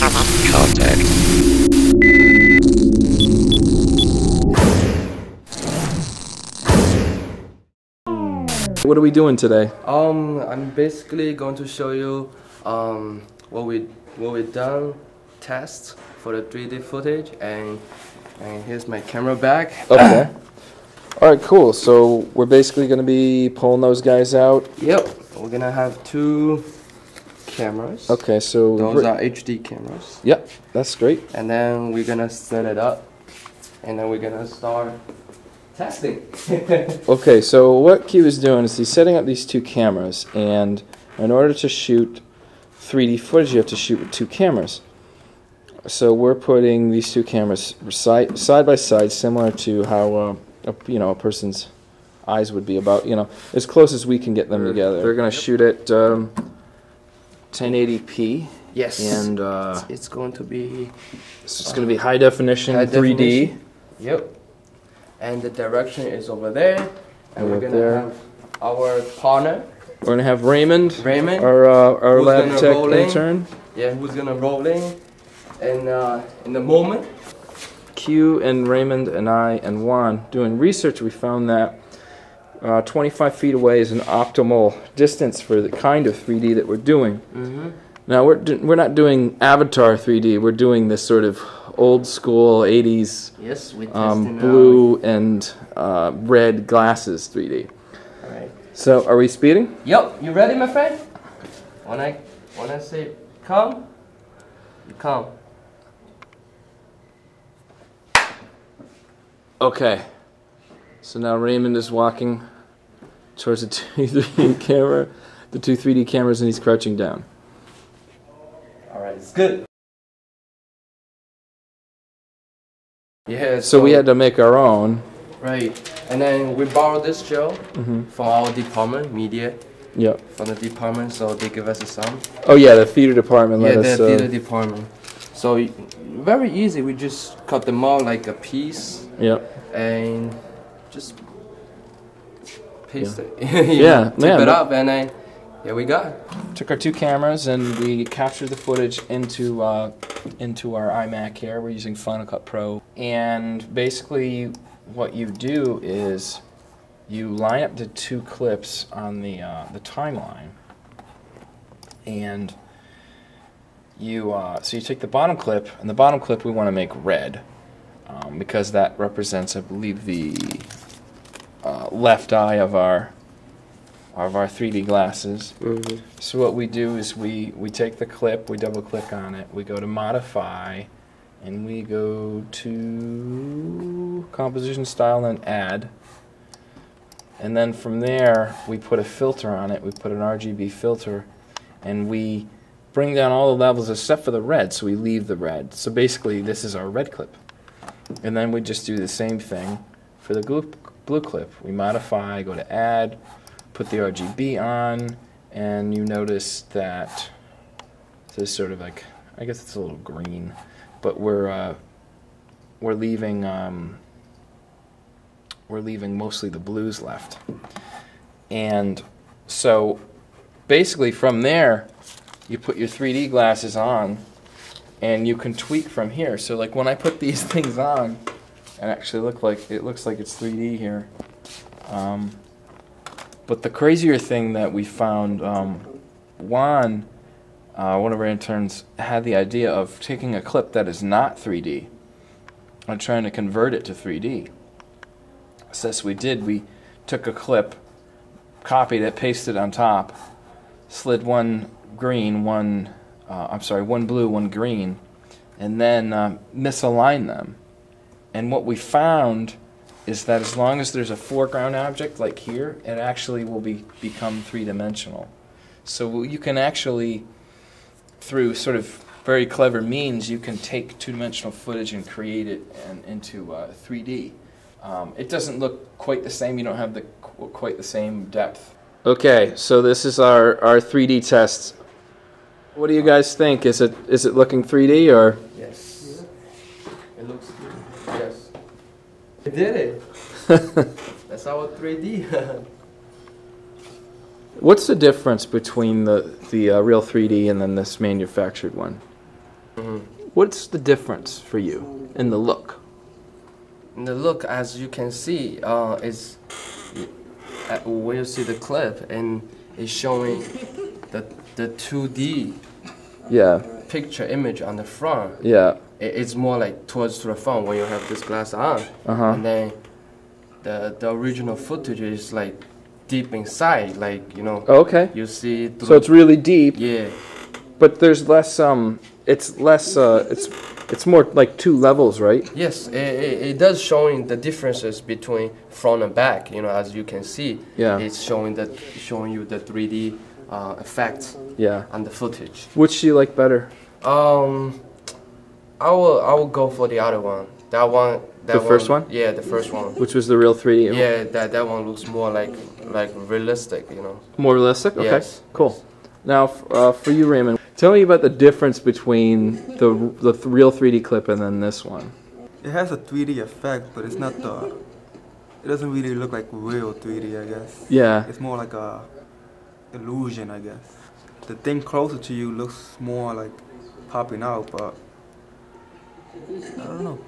Contact. What are we doing today? Um, I'm basically going to show you um, what we what we done tests for the 3D footage and and here's my camera bag. Okay. All right, cool. So we're basically going to be pulling those guys out. Yep, we're gonna have two cameras. Okay, so Those are HD cameras. Yep, that's great. And then we're gonna set it up and then we're gonna start testing. Okay, so what Que is doing is he's setting up these two cameras, and in order to shoot 3D footage, you have to shoot with two cameras. So we're putting these two cameras side side by side, similar to how uh, a, you know a person's eyes would be about you know as close as we can get them They're- together. They're gonna shoot at um, 1080p, yes. and uh, it's going to be it's gonna be high definition High 3D. definition. Yep. And the direction is over there. And Over we're gonna have our partner, We're gonna have Raymond, Raymond. our uh, our lab tech intern. Yeah, who's gonna roll in and uh, in the moment. Que and Raymond and I and Juan doing research, we found that uh, 25 feet away is an optimal distance for the kind of 3D that we're doing. Mm-hmm. Now we're we're not doing Avatar 3D. We're doing this sort of old school 80s Yes, um, blue and uh, red glasses 3D. All right. So are we speeding? Yep. You ready, my friend? When I when I say come, you come. Okay. So now Raymond is walking towards the two 3D camera, the two 3D cameras, and he's crouching down. All right, it's good. Yeah. So we had to make our own. right, and then we borrowed this gel hmm from our department, media, Yep. from the department, so they give us some. Oh yeah, the theater department let yeah, us. the Uh, theater department. So very easy. We just cut them out like a piece yep. and just paste it. Yeah, tip man, it up, and then here we go. Took our two cameras and we captured the footage into uh, into our iMac here. We're using Final Cut Pro, and basically what you do is you line up the two clips on the uh, the timeline, and you uh, so you take the bottom clip, and the bottom clip we want to make red um, because that represents, I believe, the uh, left eye of our of our 3D glasses. So what we do is we, we take the clip, we double click on it, we go to modify, and we go to composition style and add. And then from there, we put a filter on it, we put an RGB filter, and we bring down all the levels except for the red, so we leave the red. So basically, this is our red clip. And then we just do the same thing for the blue, clip. We modify, go to add, put the RGB on, and you notice that this is sort of like, I guess it's a little green, but we're uh, we're leaving um, we're leaving mostly the blues left, and so basically from there, you put your 3D glasses on, and you can tweak from here. So like when I put these things on, it actually look like it looks like it's 3D here. Um, but the crazier thing that we found, um, Juan, uh, one of our interns, had the idea of taking a clip that is not 3D and trying to convert it to 3D. So as we did, we took a clip, copied it, pasted it on top, slid one green, one, uh, I'm sorry, one blue, one green, and then um, misaligned them. And what we found is that as long as there's a foreground object like here, it actually will be become three dimensional. So you can actually, through sort of very clever means, you can take two dimensional footage and create it and, into uh, 3D. Um, it doesn't look quite the same. You don't have the qu- quite the same depth. Okay, so this is our, our 3D test. What do you guys think? Is it is it looking 3D or? Yes. It looks good. Yes. We did it. That's our 3D. What's the difference between the the uh, real 3D and then this manufactured one? Mm-hmm. What's the difference for you in the look? And the look, as you can see, uh, is uh, when you see the clip and it's showing the the 2D Yeah, picture image on the front. yeah, it's more like towards to the front when you have this glass on, Uh-huh. and then the the original footage is like deep inside, like you know. okay. You see. Through, So it's really deep, yeah. but there's less. Um, it's less. Uh, it's it's more like two levels, right? Yes, it, it, it does showing the differences between front and back. You know, as you can see, Yeah. it's showing that showing you the 3D uh, effect. Yeah. on the footage. Which do you like better? Um, I will I will go for the other one. That one. That The first one? Yeah, the first one. Which was the real 3D? Yeah, that that one looks more like like realistic. You know. More realistic? Okay. Yes. Cool. Now, uh, for you, Raymond, tell me about the difference between the the th- real 3D clip and then this one. It has a 3D effect, but it's not the. It doesn't really look like real 3D, I guess. Yeah. It's more like a illusion, I guess. The thing closer to you looks more like popping out, but I don't know.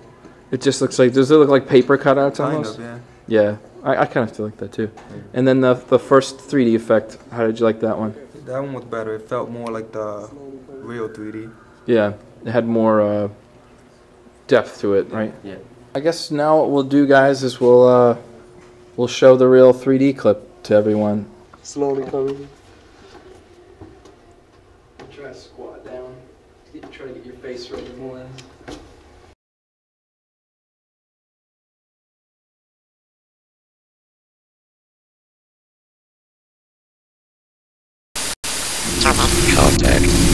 It just looks like. Does it look like paper cutouts Kind almost? of, yeah. Yeah. I, I kind of feel like that too. And then the the first 3D effect. How did you like that one? That one was better. It felt more like the real 3D. Yeah. It had more uh, depth to it, right? Yeah. I guess now what we'll do, guys, is we'll uh, we'll show the real 3D clip to everyone. Slowly coming. Try to squat down. Try to get your face right in the lens. contact.